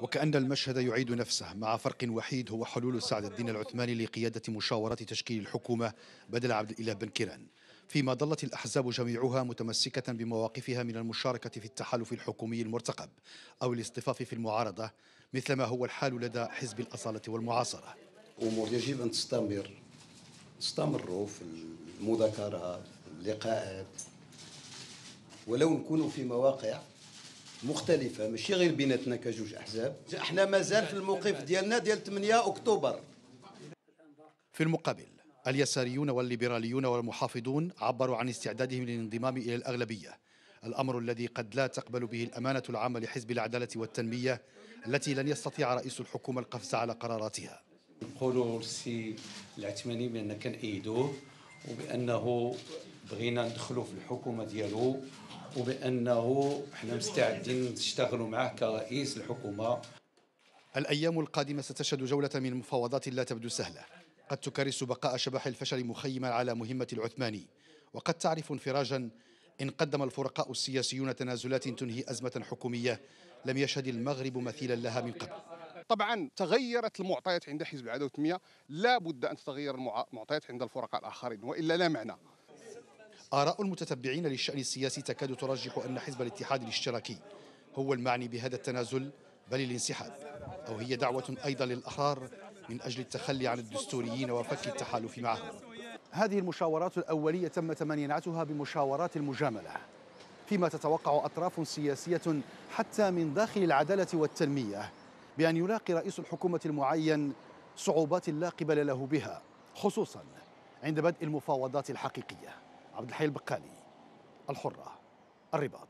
وكأن المشهد يعيد نفسه مع فرق وحيد هو حلول سعد الدين العثماني لقيادة مشاورات تشكيل الحكومة بدل عبد الإله بن كيران. فيما ظلت الأحزاب جميعها متمسكة بمواقفها من المشاركة في التحالف الحكومي المرتقب أو الاصطفاف في المعارضة مثلما هو الحال لدى حزب الأصالة والمعاصرة. أمور يجب أن تستمر. استمروا في المذاكرات اللقاءات ولو نكونوا في مواقع مختلفة. ماشي غير بيناتنا كجوج أحزاب. إحنا مازال في الموقف ديالنا ديال 8 أكتوبر. في المقابل اليساريون والليبراليون والمحافظون عبروا عن استعدادهم للانضمام إلى الأغلبية. الأمر الذي قد لا تقبل به الأمانة العامة لحزب العدالة والتنمية التي لن يستطيع رئيس الحكومة القفز على قراراتها. نقولوا للسي العثماني بان كنأيدوه. وبأنه بغينا ندخلوا في الحكومة ديالو وبأنه إحنا مستعدين نشتغلوا معه كرئيس الحكومة. الأيام القادمة ستشهد جولة من مفاوضات لا تبدو سهلة. قد تكرس بقاء شبح الفشل مخيما على مهمة العثماني وقد تعرف انفراجا إن قدم الفرقاء السياسيون تنازلات تنهي أزمة حكومية لم يشهد المغرب مثيلا لها من قبل. طبعا تغيرت المعطيات عند حزب العداله والتنميه لا بد أن تتغير المعطيات عند الفرقاء الآخرين وإلا لا معنى. آراء المتتبعين للشأن السياسي تكاد ترجح أن حزب الاتحاد الاشتراكي هو المعني بهذا التنازل بل الانسحاب أو هي دعوة أيضا للأحرار من أجل التخلي عن الدستوريين وفك التحالف معهم. هذه المشاورات الأولية تم تمانينعتها بمشاورات المجاملة فيما تتوقع أطراف سياسية حتى من داخل العدالة والتنمية. بأن يلاقي رئيس الحكومة المعين صعوبات لا قبل له بها خصوصا عند بدء المفاوضات الحقيقية. عبد الحي البقالي الحرة الرباط.